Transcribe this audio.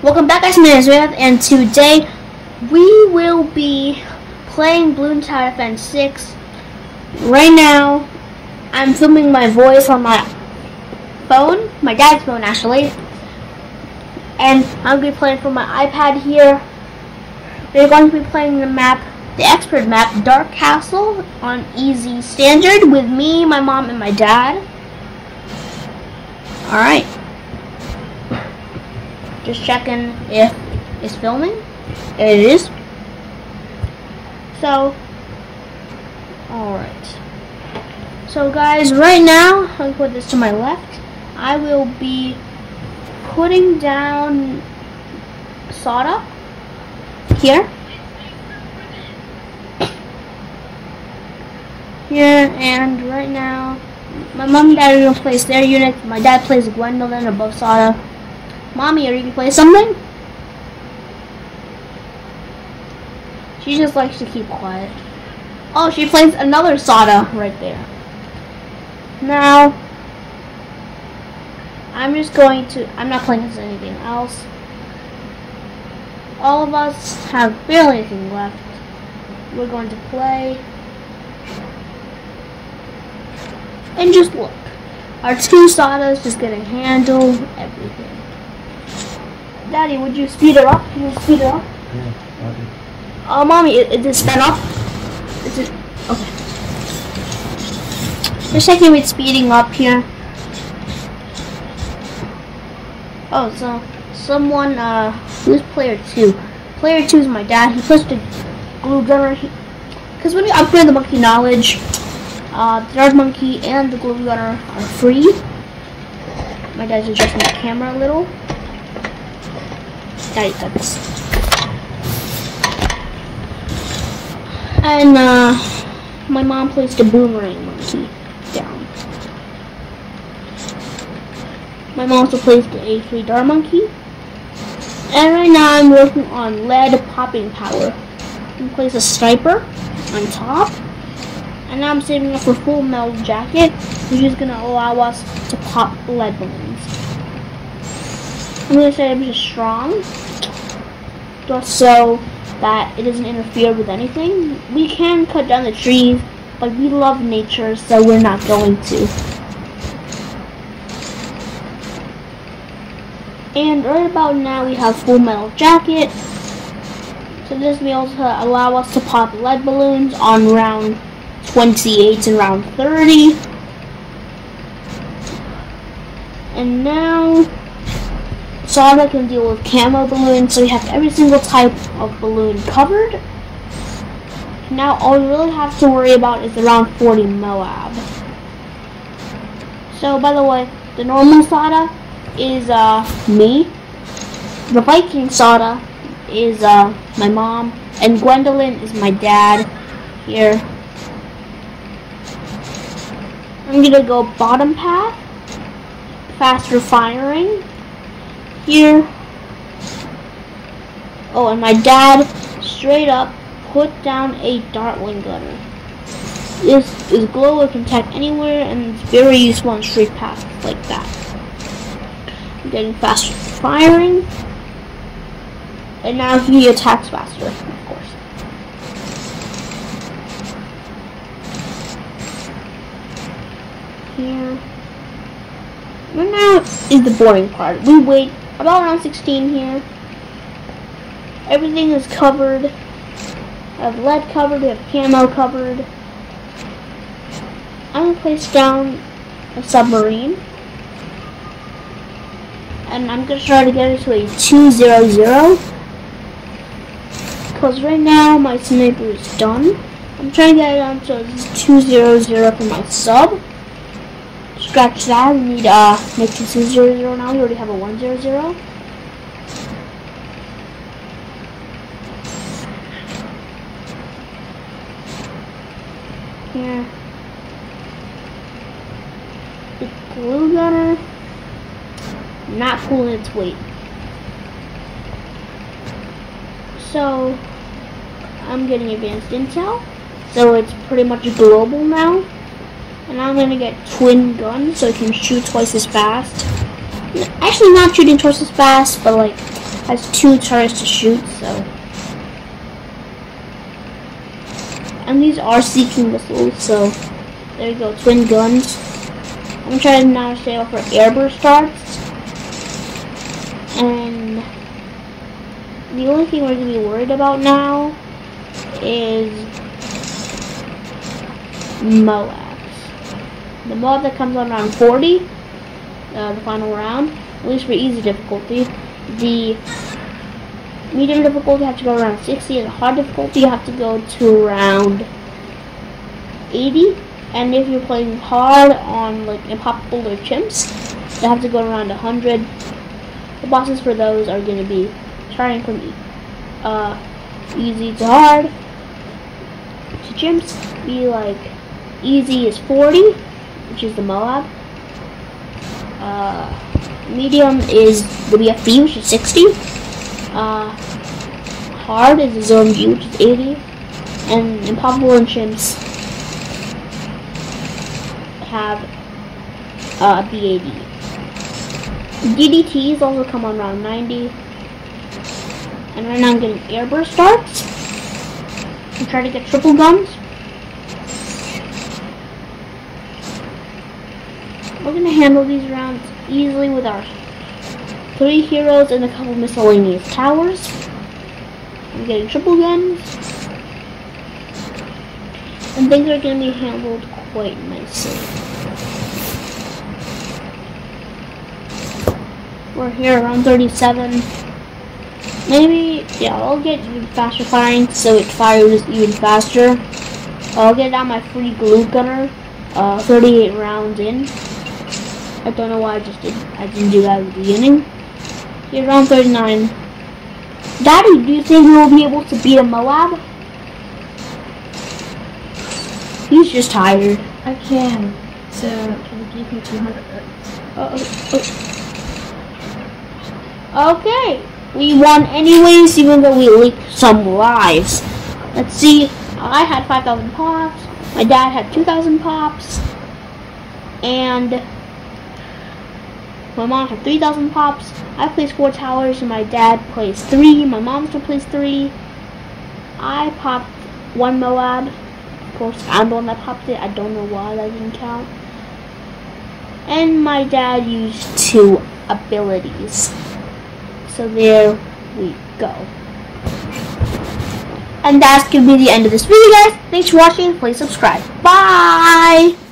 Welcome back guys, my name is Rath, and today we will be playing Bloons Tower Defense 6. Right now, I'm filming my voice on my phone, my dad's phone actually, and I'm going to be playing from my iPad here. We're going to be playing the map, the expert map, Dark Castle on easy standard with me, my mom, and my dad. Alright. Just checking if it's filming. It is. So, alright. So guys, right now, I'll put this to my left. I will be putting down Sauda here. Here, and right now, my mom and dad are going to place their units. My dad plays Gwendolin above Sauda. Mommy, are you gonna play something? She just likes to keep quiet. Oh, she plays another Sauda right there. Now, I'm just going to, I'm not playing as anything else. All of us have barely anything left. We're going to play. And just look. Our two Saudas just gonna handle everything. Daddy, would you speed it up? Can you speed it up? Yeah, Oh, mommy, it, it just sped up. Is it? Okay. Just checking with speeding up here. Oh, so someone, uh, who's player two? Player two is my dad. He pushed a glue gunner. Because when you upgrade the monkey knowledge, uh, the dart monkey and the glue gunner are free. My dad's adjusting the camera a little. This. And uh, my mom placed a boomerang monkey down. My mom also placed a free dart monkey. And right now I'm working on lead popping power. I'm place a sniper on top. And now I'm saving up for full metal jacket, which is gonna allow us to pop lead balloons. I'm gonna say I'm just strong, so that it doesn't interfere with anything. We can cut down the trees, but we love nature, so we're not going to. And right about now we have full metal jacket. So this will also allow us to pop lead balloons on round 28 and round 30. And now Sauda can deal with camo balloons, so we have every single type of balloon covered. Now all we really have to worry about is around 40 Moab. So by the way, the normal Sauda is uh, me. The Viking Sauda is uh, my mom. And Gwendolin is my dad here. I'm gonna go bottom path, faster firing here. Oh, and my dad straight up put down a Dartling gunner. This is glow it can attack anywhere and it's very useful on straight paths like that. I'm getting faster firing. And now he attacks faster, of course. Here. And now is the boring part. We wait about around 16 here. Everything is covered. I have lead covered, we have camo covered. I'm gonna place down a submarine. And I'm gonna try to get it to a 200. Because right now my sniper is done. I'm trying to get it down to a 200 for my sub. Scratch that, we need uh make it 200 now, we already have a 100. Yeah. The glue gunner not pulling its weight. So I'm getting advanced intel. So it's pretty much global now. And I'm gonna get twin guns so I can shoot twice as fast. Actually not shooting twice as fast, but like has two turrets to shoot, so. And these are seeking missiles, so there you go, twin guns. I'm trying to now stay off for airburst darts. And the only thing we're gonna be worried about now is Moabs. The Moab that comes on round 40, uh, the final round, at least for easy difficulty. The medium difficulty have to go around 60, and the hard difficulty you have to go to around 80. And if you're playing hard on like Impossible or Chimps, you have to go around 100. The bosses for those are going to be starting from uh, easy to hard. To Chimps, be like easy is 40, which is the Moab. Uh, medium is the BFB, which is 60. Uh, hard is the Zone which is 80. And Impossible and Chimps have uh, BAD. DDTs also come on round 90. And right now I'm getting airburst darts. I'm trying to get triple guns. We're gonna handle these rounds easily with our three heroes and a couple miscellaneous towers. I'm getting triple guns. And things are gonna be handled quite nicely. We're here around 37. Maybe, yeah, I'll get even faster firing so it fires even faster. I'll get out my free glue gunner, uh, 38 rounds in. I don't know why I just did. I didn't do that at the beginning. Here, round 39. Daddy, do you think we will be able to beat a Moab? He's just tired. I can. So, can you give me 200? Uh, uh, okay, we won anyways, even though we leaked some lives. Let's see. I had 5,000 pops. My dad had 2,000 pops. And my mom had 3,000 pops. I placed 4 towers and my dad placed 3. My mom still placed 3. I popped 1 Moab. Of course, I'm the one that popped it. I don't know why that didn't count. And my dad used 2 abilities. So there we go. And that's going to be the end of this video, guys. Thanks for watching. Please subscribe. Bye!